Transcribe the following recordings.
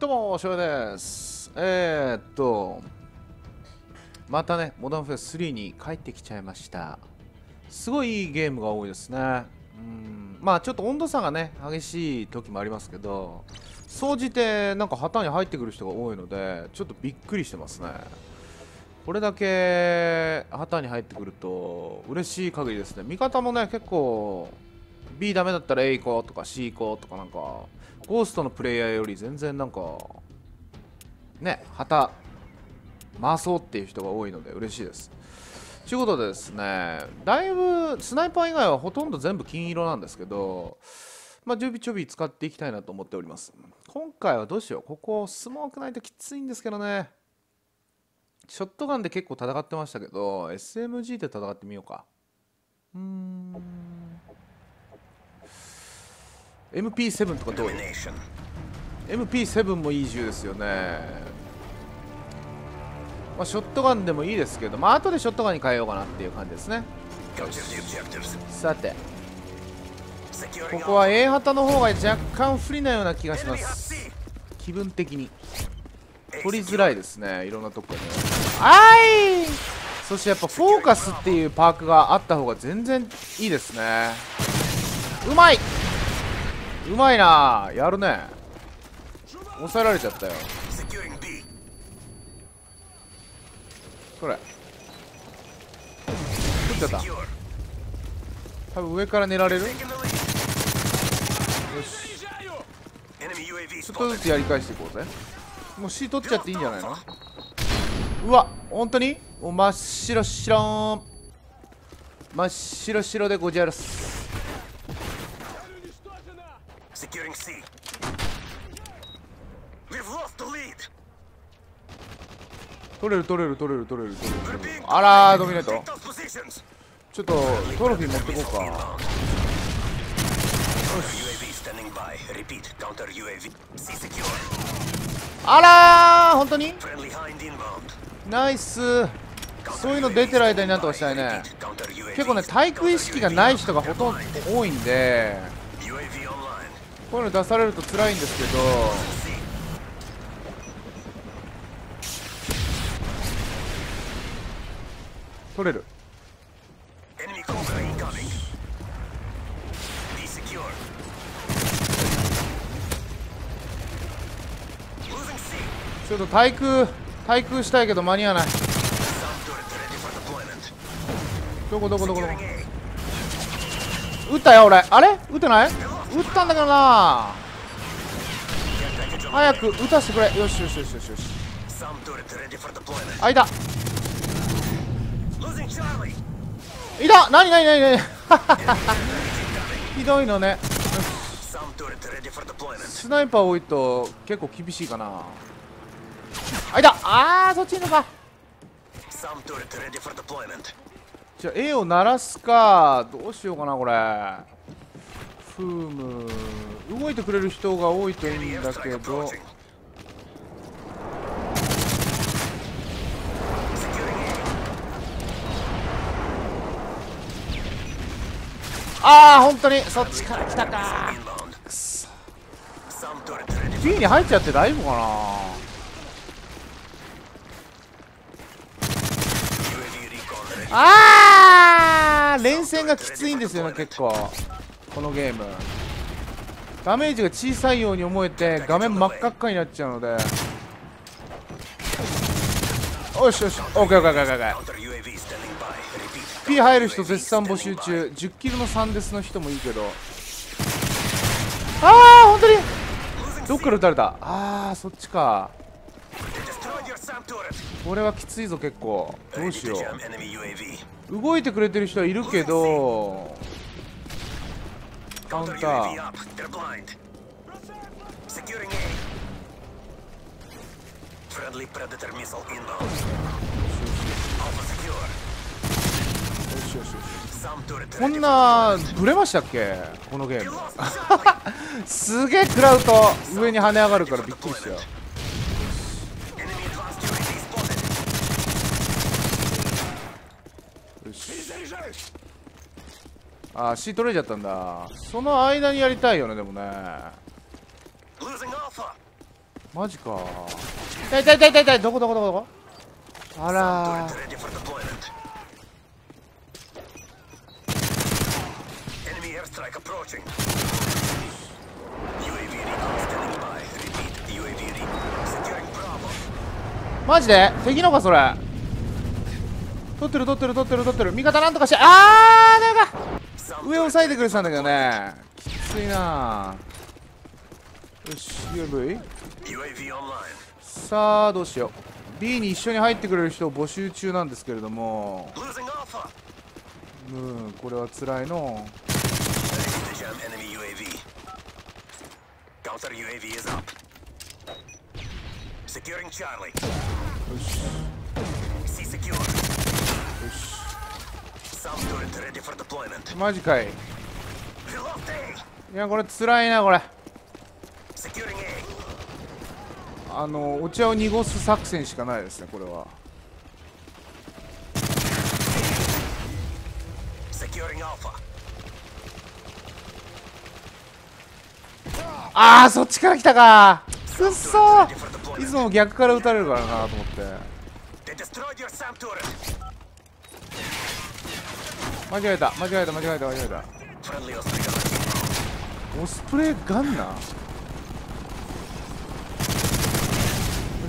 どうも、しょうです。えー、っと、またね、モダンフェス3に帰ってきちゃいました。すごいいいゲームが多いですね。うん、まあちょっと温度差がね、激しい時もありますけど、総じてなんか旗に入ってくる人が多いので、ちょっとびっくりしてますね。これだけ旗に入ってくると嬉しい限りですね。味方もね、結構 B ダメだったら A 行こうとか C 行こうとかなんかゴーストのプレイヤーより全然なんかね旗回そうっていう人が多いので嬉しいです。ということでですねだいぶスナイパー以外はほとんど全部金色なんですけどまあちょびちょび使っていきたいなと思っております。今回はどうしよう。ここスモークないときついんですけどね。ショットガンで結構戦ってましたけど SMG で戦ってみようか。うーん。MP7 とかどうよ MP7 もいい銃ですよね。まあショットガンでもいいですけどまあ後でショットガンに変えようかなっていう感じですね。さて。ここは A 旗の方が若干不利なような気がします。気分的に。取りづらいですねいろんなとこにあい！そしてやっぱフォーカスっていうパークがあった方が全然いいですね。うまいうまいな。やるね。抑えられちゃったよ。これ。取っちゃった。多分上から狙られる？よし。ちょっとずつやり返していこうぜ。もう C 取っちゃっていいんじゃないの？うわ本当に？もう真っ白白ん。真っ白白でごじゃるす。securing 取れる取れる取れる取れる取れる,取れるあらドミネートちょっとトロフィー持ってこうかあらー本当にナイスそういうの出てる間になんとかしたいね結構ね体育意識がない人がほとんど多いんでこういうの出されると辛いんですけど。取れる。ちょっと対空対空したいけど間に合わない。どこどこどこどこ？打ったよ俺。あれ？撃てない？撃ったんだけどな早く打たせてくれ。よしよしよしよしよし。間いた。いた。何何何何。ひどいのね。スナイパー多いと結構厳しいかな。あいあそっちいるのか。じゃあ A を鳴らすか。どうしようかなこれ。フーム動いてくれる人が多いといいんだけど。ああ本当に。そっちから来たか。ーに入っちゃって大丈夫かな。ああー連戦がきついんですよね結構。このゲーム。ダメージが小さいように思えて画面真っ赤っかになっちゃうので。よしよし OKOKOKOK P 入る人絶賛募集中。10キルの3ですの人もいいけど。ああ本当に。どっから撃たれた？あーそっちか。これはきついぞ結構。どうしよう。動いてくれてる人はいるけど。カウンターこんなブレましたっけ？このゲーム。すげえ食らうと上に跳ね上がるからびっくりしたよ。あー C 取れちゃったんだ。その間にやりたいよねでもね。マジか,どこどこどこどこ？あらマジで？敵のかそれ？取ってる取ってる取ってる取ってる。味方なんとかしてああなんか上押さえてくれてたんだけどね。きついな。よし UAV. さあどうしよう。B に一緒に入ってくれる人を募集中なんですけれども.うんこれは辛いの。Ready to マジかい.いやこれ辛いなこれ.あのお茶を濁す作戦しかないですねこれは.ああそっちから来たかくっそい.つも逆から撃たれるからなと思って間違えた間違えた間違えた間違えた。オスプレイガンナー？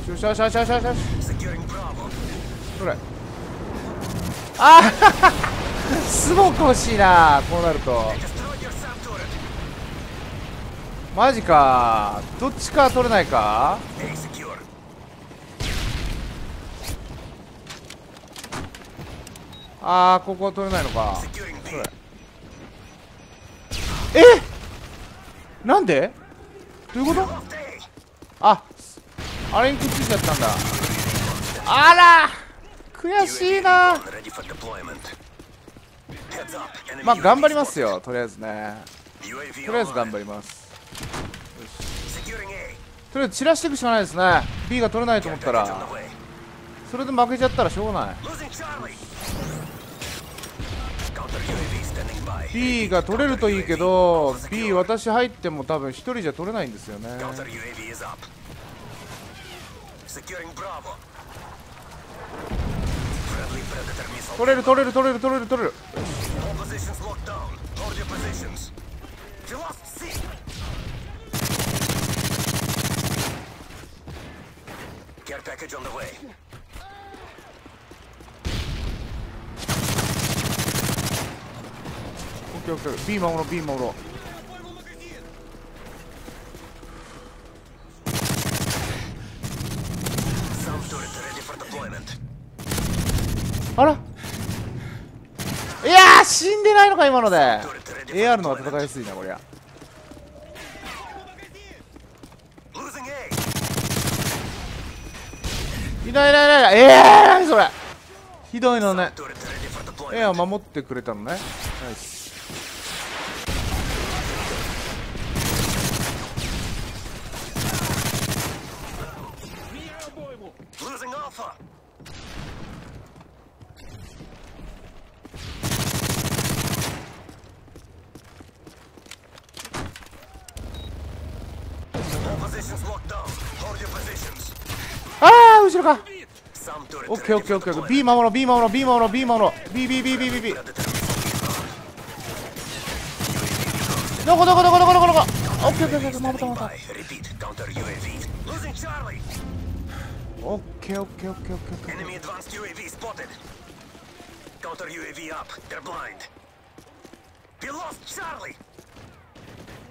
よしよしよしよしよしよし Securing Bravo. それ？ああスモーク欲しいなこうなると。マジか。どっちか取れないか A secure. ああここは取れないのか。え？なんで？どういうこと？ああれにくっついちゃったんだ。あら！悔しいな。まあ頑張りますよとりあえずね。とりあえず頑張ります。とりあえず散らしていくしかないですね。B が取れないと思ったら。それで負けちゃったらしょうがない。B が取れるといいけど B 私入っても多分1人じゃ取れないんですよね取れる？取れる？取れる？取れる？取れるトレルケーオッケー B 守ろう B 守ろう。あら。いやー死んでないのか今ので。AR の方が戦いやすいなこりゃ。Losing A. いないいないいない。えー、何それ。ひどいのね。エア守ってくれたのね。ナイス。Losing Alpha. positions locked down. Hold your positions. ああ後ろかオッケーオッケーオッケー. B 守ろう B 守ろう B 守ろう B 守ろう B B B B B B Predator missile inbound. どこどこどこどこどこどこオッケーオッケーオッケー守った守ったーオッケー Enemy advanced UAV spotted. Counter UAV up. They're blind. We lost Charlie.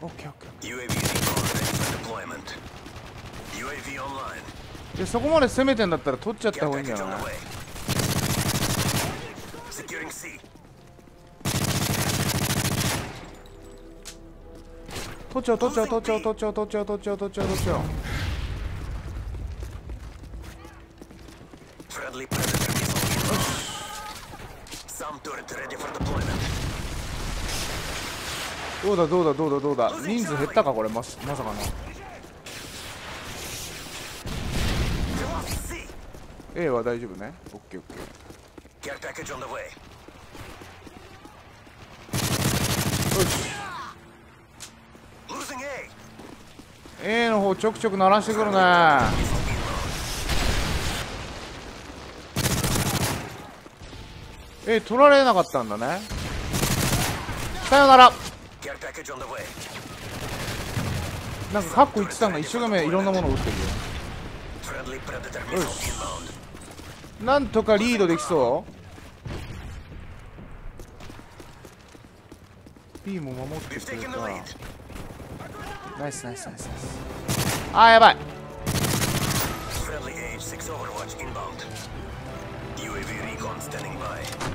オッケーオッケー UAV for deployment. UAV online. でそこまで攻めてんだったら取っちゃった方がいいんじゃない. Securing C. 取っちゃおう取っちゃおう取っちゃおう取っちゃおう取っちゃおう取っちゃおう取っちゃおう取っちゃおう Friendly Predator missile inbound. Some turret ready for deployment. どうだどうだどうだどうだ。人数減ったかこれままさかの. A は大丈夫ね。オッケーオッケ Care package on the way. ーよし. A. の方ちょくちょく鳴らしてくるね。え取られなかったんだね。さよならなんかカッコ言ってたの一生懸命いろんなものをってるよ。なんとかリードできそう。B, あやばい。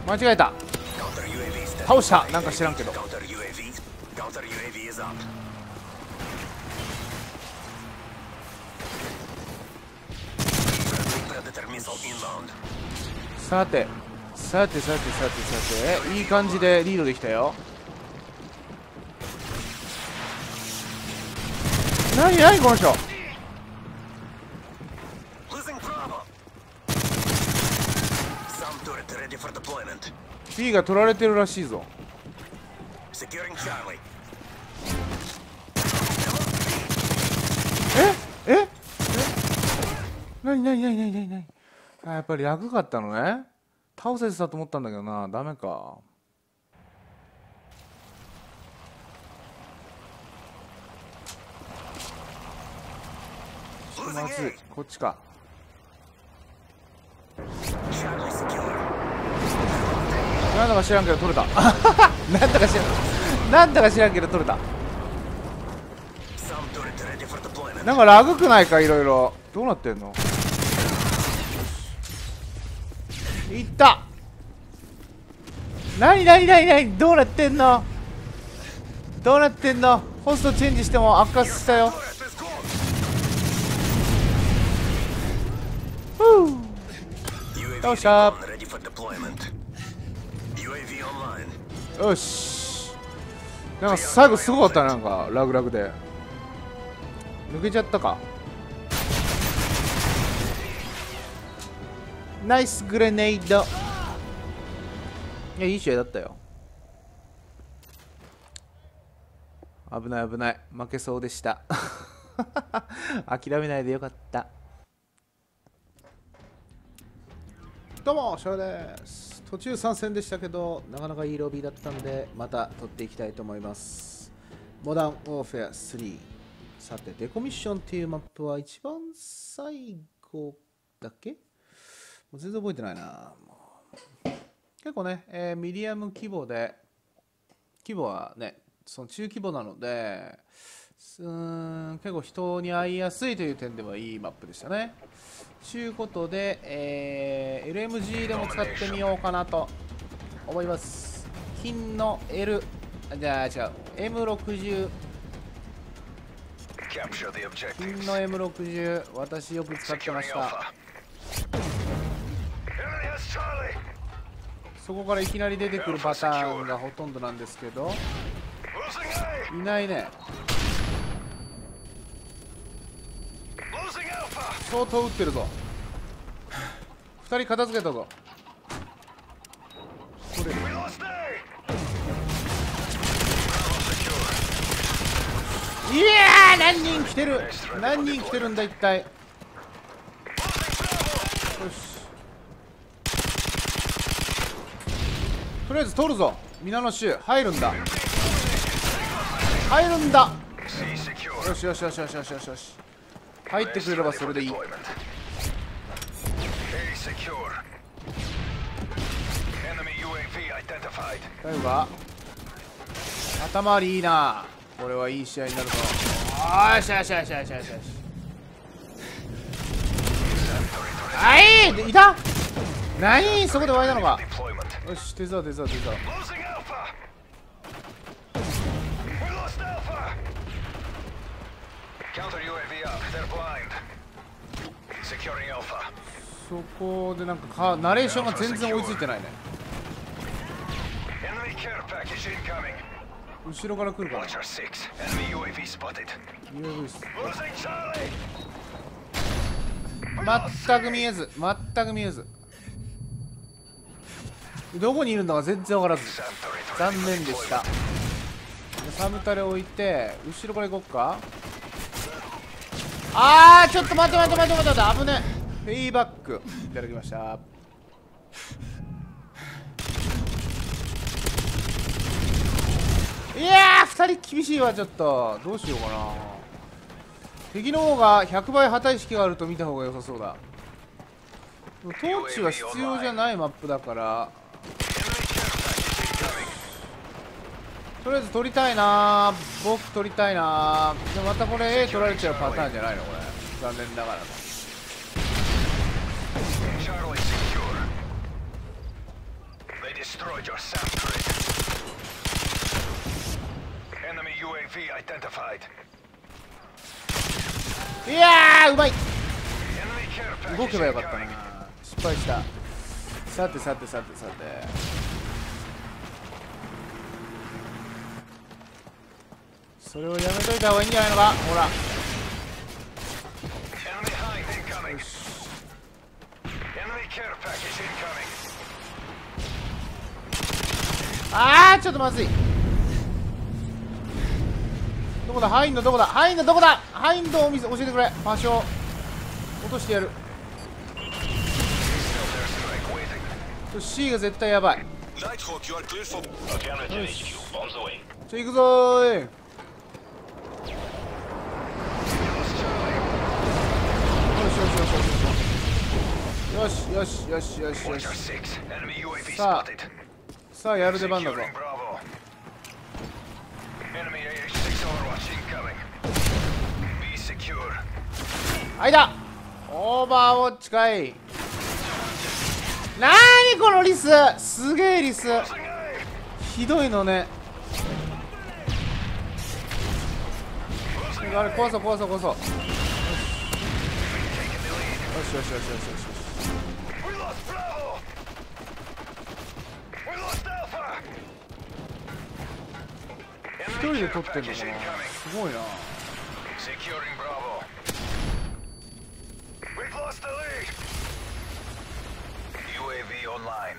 間違えた。倒した。なんか知らんけど。さてさてさてさていい感じでリードできたよ。何何この人。フィーが取られてるらしいぞ。え？え？え何何何何何何？あやっぱり楽かったのね。倒せてたと思ったんだけどな。ダメか。まずいこっちか。なんだか知らんけど取れた。なんだか知らん。なんだか知らんけど取れた。なんかラグくないかいろいろ。どうなってんの？いった。なになになになにどうなってんの？どうなってんの？ホストチェンジしても悪化したよ。ふう。UAV Go, Sharp. recon ready for deployment. UAV online. よし。なんか最後すごかったなんか。ラグラグで。抜けちゃったかナイスグレネードいやいい試合だったよ危ない危ない負けそうでした 諦めないでよかったどうも、ショウです。途中参戦でしたけど、なかなかいいロビーだったんで、また取っていきたいと思います。モダンウォーフェア3。さて、デコミッションっていうマップは一番最後だっけ？もう全然覚えてないな。結構ね、えーミディアム規模で、規模はね、その中規模なので、うん結構人に会いやすいという点ではいいマップでしたね。ちゅうことで、えー LMG でも使ってみようかなと思います。金の L、じゃあ違う、M60、金.の M60、私よく使ってました。そこからいきなり出てくるパターンがほとんどなんですけど.いないね。相当撃ってるぞ。2人片付けたぞ。これいやー何人来てる。何人来てるんだ一体。よし。とりあえず取るぞ。皆の衆入るんだ。入るんだ.よしよしよしよしよしよし。よし入ってくれればそれでいい.大丈夫か頭回りいいなこれはいい試合になるぞ。よしよしよしよしよしよし。はいい。た。何？そこで湧いたのか？よし手伝う手伝う手伝う.そこでなんかかナレーションが全然追いついてないね後ろから来るから。Watcher 6. Enemy UAV spotted. UAV っす。Losing Charlie. 全く見えず全く見えず。どこにいるのか全然わからず。残念でした。サムタレ置いて後ろから行こっか。あーちょっと待って待って待って待って危ねフェイバック。いただきましたいやー2人厳しいわちょっと。どうしようかな。敵の方が100倍破壊式があると見た方が良さそうだ。トーチは必要じゃないマップだから。とりあえず取りたいな僕取りたいなでまたこれ A 取られちゃうパターンじゃないのこれ。残念ながら。いやうまい動けばよかったな失敗したさてさてさてさてそれをやめといた方がいいんじゃないのかほらああちょっとまずいこだ？インドどこだ？ハインドどこだ？ハ入んのお店教えてくれ。場所落としてやる。C が絶対やばい。よし。ちょ行くぞーよし。よしよしよしよしよし。さあ。さあやる出番だぞ。はいだオーバーウォッチかいなーにこのリスすげえリス.ひどいのねあれ.壊そう壊そう壊そうよ.しよしよしよしよし.一人で取ってんのかなすごいな online.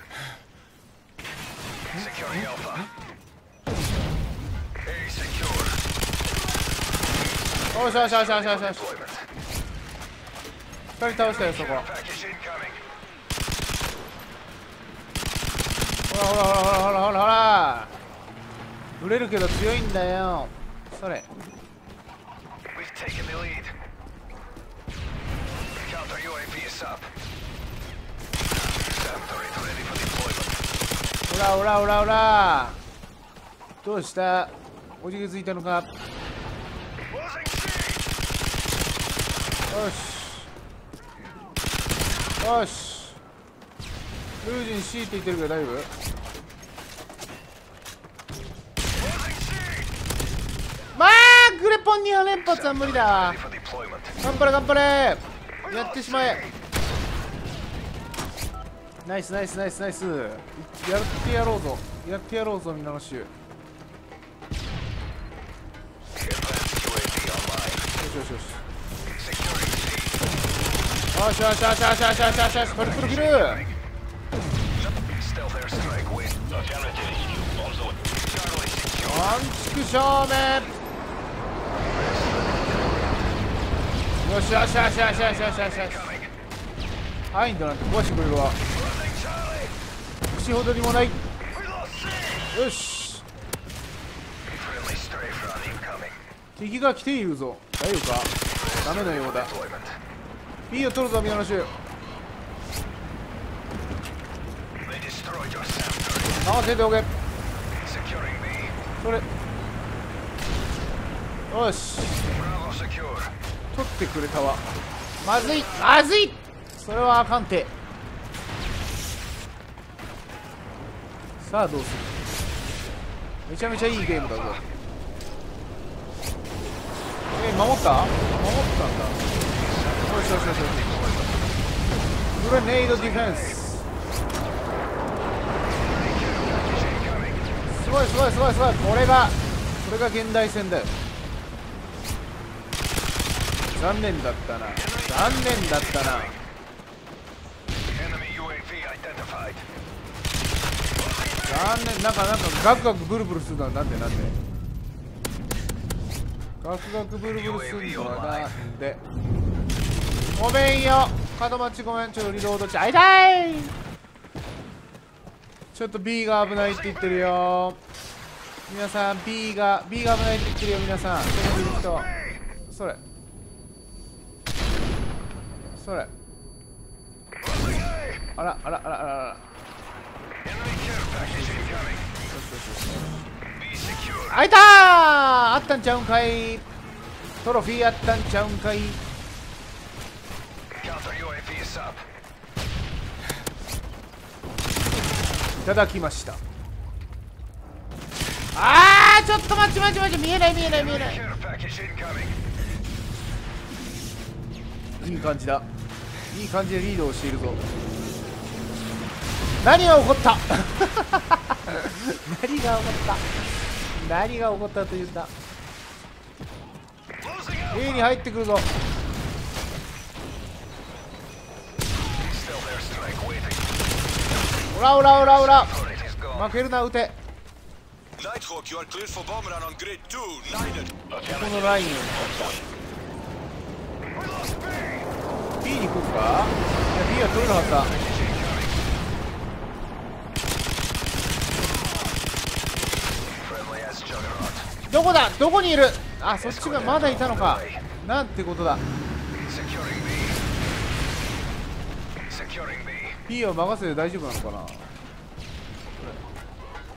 Securing Alpha. A secure. よしよしよしよしよしよし Deployment. 二人倒したよそこ Care package incoming. ほらほらほらほらほらほらほら売れるけど強いんだよそれ We've taken the lead. Counter UAV is up. ほらほらほらほらどうした？おじぎついたのか？よし。よし。ルージン C って言ってるけど大丈夫？まあグレポン2連発は無理だ。頑張れ頑張れ。やってしまえ。ナイスナイスナイスナイスやってやろうぞやってやろうぞみんなの衆よ Advanced UAV online. しよしよし Securing C. よしよしよしよしよしよしよしよしトリプルキル Stealth airstrike win. Affirmative HQ. Bombs away. Charlie secure. ワンチク正面よしよしよしよしよしよしよしよし Coming. ハインドなんて壊してくれるわほどにもない。よし。敵が来ているぞ。だ丈夫か？だメなようだ。B を取るぞ見放しあわせておけ。よし。取ってくれたわ。まずいまずい。それはあかんて。さあどうする。めちゃめちゃいいゲームだぞ。え守った？守ったんだ。よしよしよしよし。グレネードディフェンス。すごいすごいすごいすごい。これがこれが現代戦だよ。残念だったな。残念だったな。Enemy UAV identified. 残念。なんかなんかガクガクブルブルするのはなんでなんで。ガクガクブルブルすんのはなんで。ごめんよ。角待ちごめんちょっとリロードちゃい痛い。ちょっと B が危ないって言ってるよ。皆さん B が B が危ないって言ってるよ皆さん。その見る人それ。それ。あらあらあらあらあら。あいたあったんちゃうんかい。トロフィーあったんちゃうんかい。いただきました。あー！ちょっと待ち待ち待ち。見えない見えない見えない。いい感じだ。いい感じでリードをしているぞ。何が起こった？何が起こった？何が起こったと言った A に入ってくるぞ。オラオラオラオラ負けるな打て。このライン。を B に来るか？B は取れなかった。どこだ？どこにいる？あそっちがまだいたのか。なんてことだ。P を任せて大丈夫なのかな？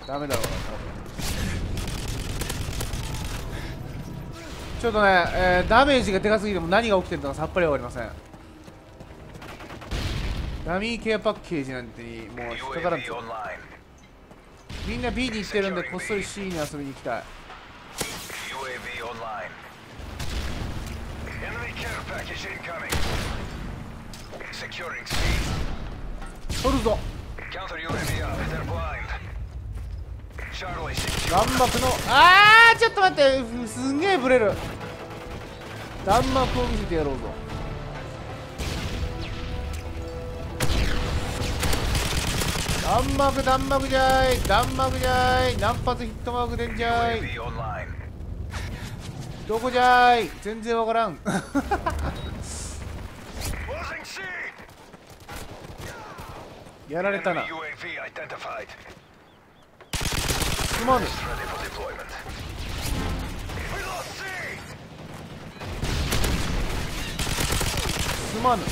ダメだろうなちょっとね、えーダメージがでかすぎても何が起きてるのかさっぱりわかりません。ダミーケアパッケージなんてもう引っかからんみんな B に行ってるんでこっそり C に遊びに行きたい UAV online. Enemy care package incoming. Securing C. 取るぞ.弾幕のあーちょっと待って。ふすんげえブレる。弾幕を見せてやろうぞ。弾幕弾幕じゃい。弾幕じゃい。何発ヒットマークでんじゃい.どこじゃい？全然わからん。やられたな。すまぬ。すまぬ。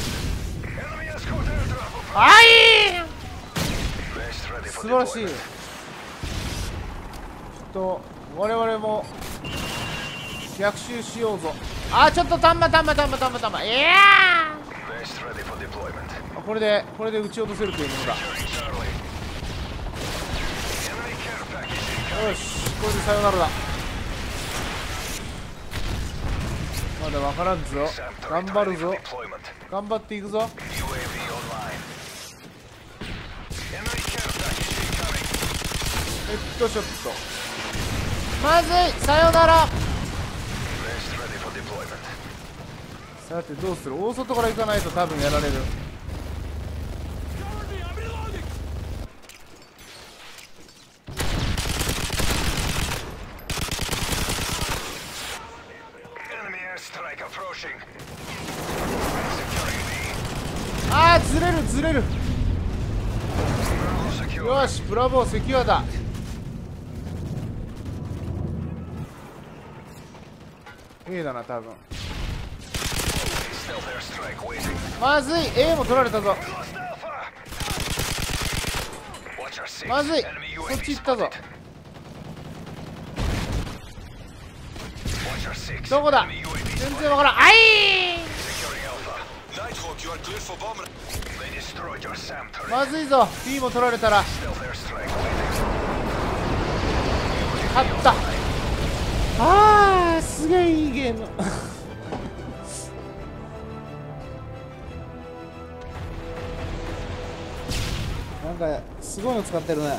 はいー素晴らしい。ちょっと、我々も。逆襲しようぞ。あーちょっとたまたまたまたまたまいやあこれでこれで打ち落とせるというものだ。よしこれでさよならだ。まだ分からんぞ。頑張るぞ。頑張っていくぞ。ヘッドショット。まずいさよなら。さてどうする？大外から行かないと多分やられる。ああずれるずれる。よしブラボーセキュアだ。A だな多分。まずい。A も取られたぞ。まずい。こっち行ったぞ。どこだ？全然分からん。あいまずいぞ。B も取られたら。勝った。はいすげえいいゲーム。なんかすごいの使ってるね。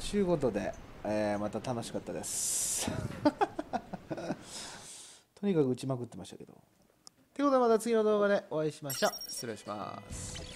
ちゅうことで、えーまた楽しかったです。とにかく打ちまくってましたけど。ということでまた次の動画でお会いしましょう。失礼します。